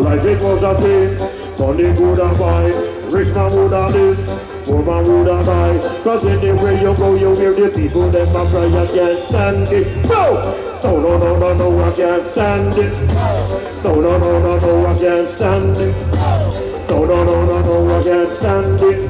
Life it was a thing, money would have buy, rich man would have live, poor man would have die. Cause anywhere you go, you hear the people them a cry, I can't stand it. No! No, no, no, no, no, I can't stand it. No, no, no, no, no, I can't stand it. No, no, no, no, no, I can't stand it.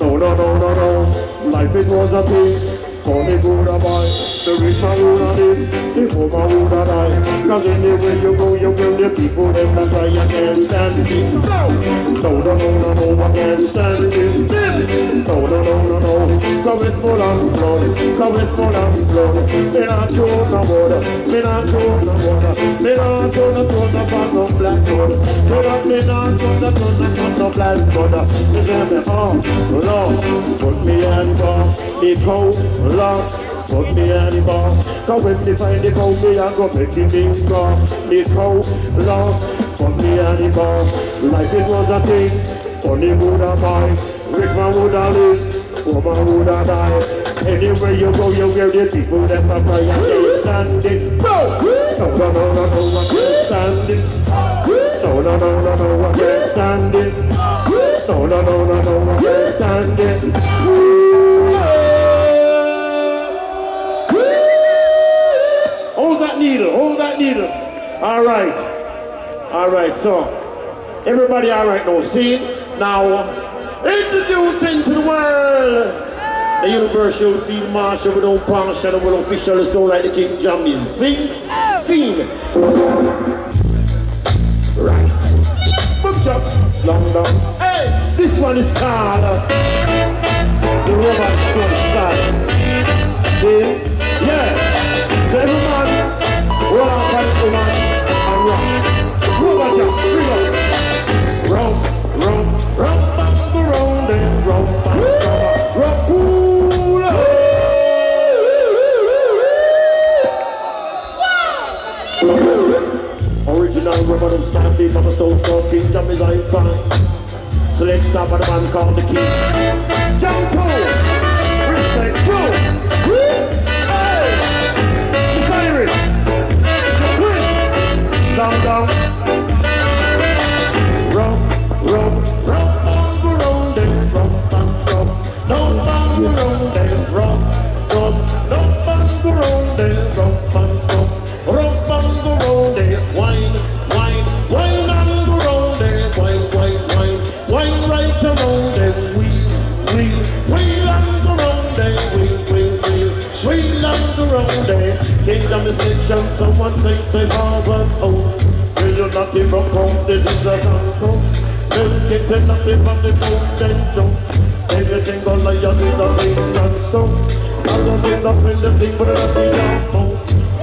No, no, no, no, no. Life it was a thing. Money would buy, the rich man would have live, the poor man would have die. Cause anywhere you go, you will the people them that cry, I can't stand this. No, no, no, no, no, I can't stand this. No, no, no, no, no, cause it's full of blood, blood. Me show no water, me show no water, me not show no throat black. Me not, me no throat upon no black blood. Me say me, oh, Lord, put me hands off the coat, Lord, put me on the bar. When they find the cow, me a go make him big car. The cow, put me on the bar. Life it was a thing, money would have buy, rich man would have live, woman would have die. Anywhere you go, you hear the people them a cry and they stand it. No, no, no, no, no, I can't stand it. No, no, no, no, no, I can't stand it. No, no, no, no, no, I can't stand it. Hold that needle, hold that needle. All right, all right, so everybody all right now, see? Now, introducing to the world the universal field marshal without partial and with official sound like the King Jammy. Sing, sing. Right. Book up, long down. Hey, this one is called uh, them standing, but the soul talking, jump is like fine. Select up the man called the king. Nation, someone think oh. they forward, oh. You're not the wrong home, this is a song Them kids say nothing but the jump Everything go like you the thing and stone I don't think nothing, the thing but nothing down home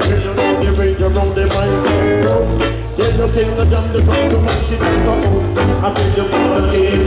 When you know the range around the mind road Tell your king the jump the ground to my shit and go I tell you the all I'm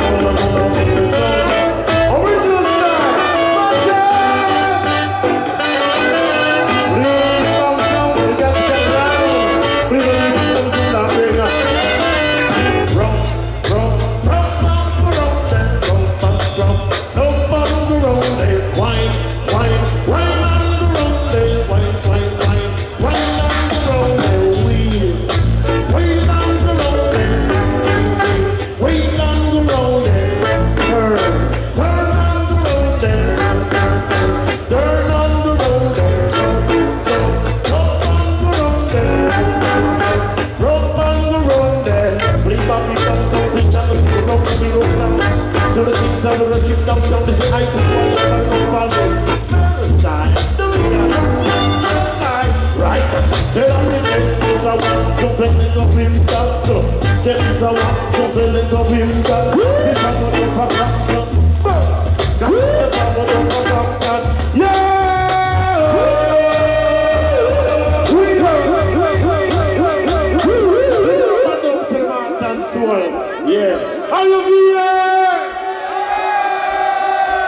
down the chip